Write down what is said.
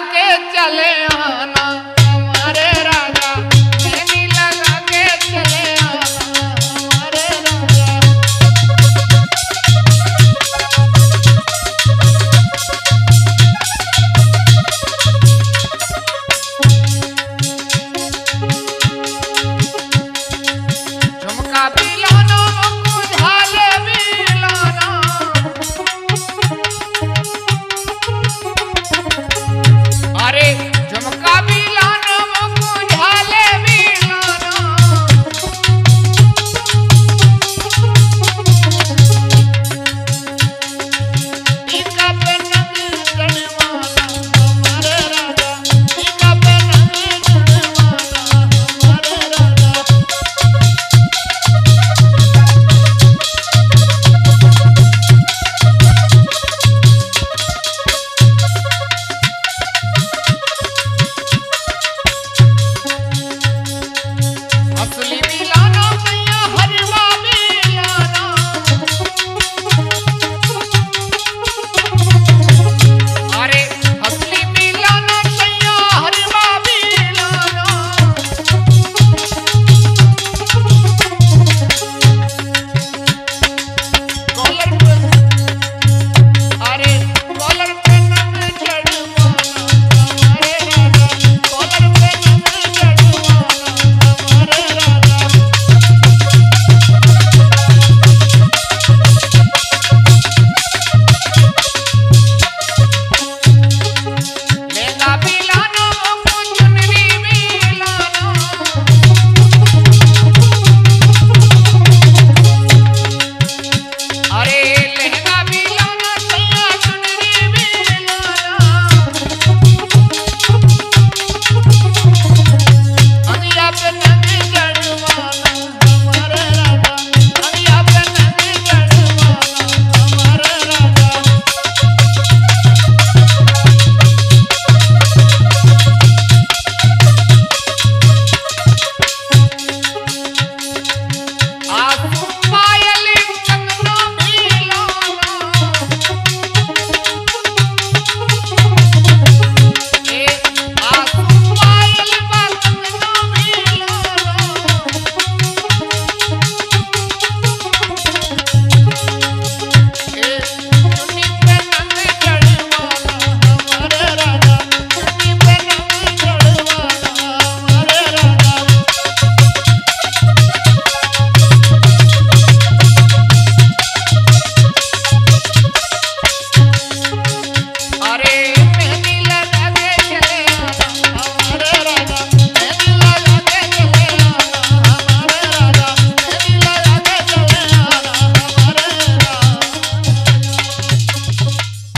के चले आना।